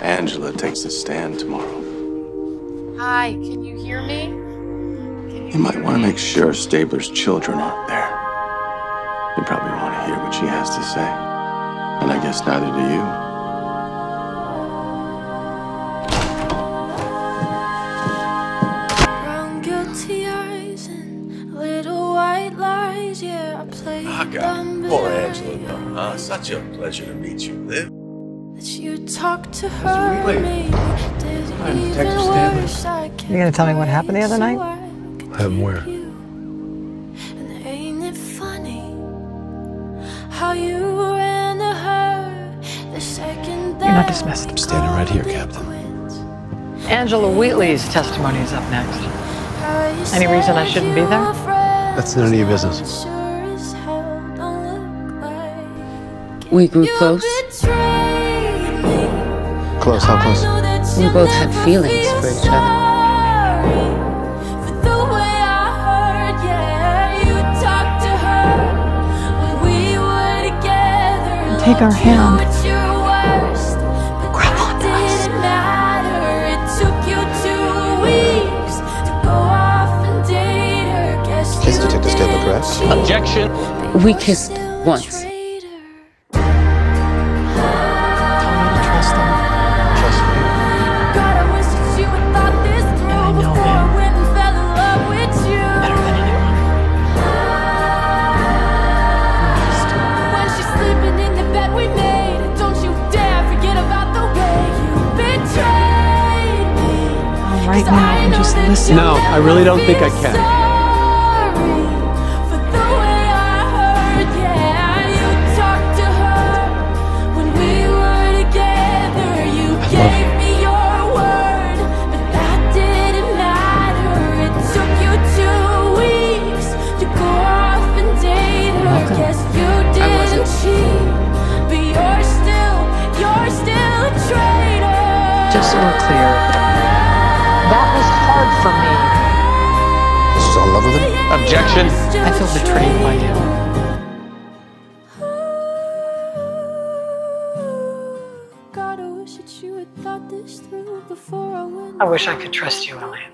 Angela takes a stand tomorrow. Hi, can you hear me? Can You might want to make sure Stabler's children aren't there. You probably want to hear what she has to say. And I guess neither do you. Brown guilty eyes and little white lies. Yeah, I played Aka, dumb, but poor Angela, though, huh? Such a pleasure to meet you, Liv. That you talk to her, Wait. maybe did I'm even Detective Stabler. worse. I You gonna tell me what happened the other night? Happened where? And ain't it funny how you ran to her the second You're not dismissed. we I'm standing right here, Captain. Angela Wheatley's testimony is up next. Any reason I shouldn't be there? That's none of your business. sure as hell don't look like We grew close. Betrayed me. Close, how close? I know that We you'll both had feelings for each other. sorry for the way I heard, yeah, you talked to her when we were together. Take our right 'Cause now, and just listen. No, I really don't think I can. sorry for the way I heard, you talked to her when we were together. You gave me your word, but that didn't matter. It took you two weeks to go off and date her. Welcome. Guess you didn't cheat, but you're still, you're still a traitor. Just so we're clear, that was hard for me. She's all in love with him? Objection. I feel betrayed by you. I wish that you had thought this through before I. I wish I could trust you, Elliot.